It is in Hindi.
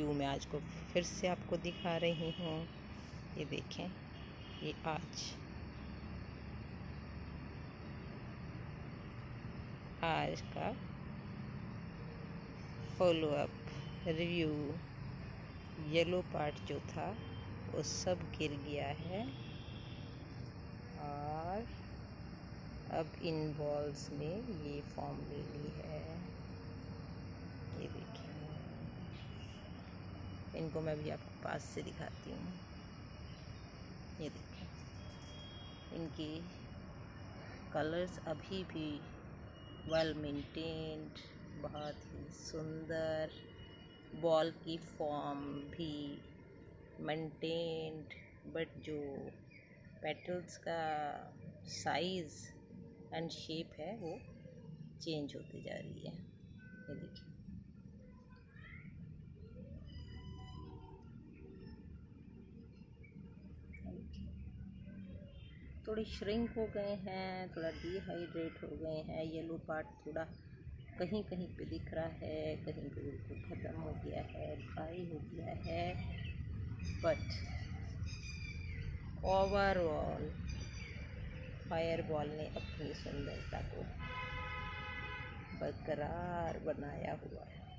व्यू में आज को फिर से आपको दिखा रही हूँ। ये देखें, ये आज। आज का फॉलोअप रिव्यू येलो पार्ट जो था, वो सब गिर गया है। और अब इन बॉल्स ने ये फॉर्म ले ली है ये देखिए इनको मैं भी आपको पास से दिखाती हूँ। ये देखिए इनकी कलर्स अभी भी वेल मेंटेन्ड बहुत ही सुंदर बॉल की फॉर्म भी मेंटेन्ड बट जो पेटल्स का साइज़ एंड शेप है, वो चेंज होती जा रही है। ये देखिए थोड़ी श्रिंक हो गए हैं, थोड़ा डिहाइड्रेट हो गए हैं। येलो पार्ट थोड़ा कहीं कहीं पे दिख रहा है, कहीं पे बिल्कुल ख़त्म हो गया है ड्राई हो गया है। बट ओवरऑल फायर बॉल ने अपनी सुंदरता को बरकरार बनाया हुआ है।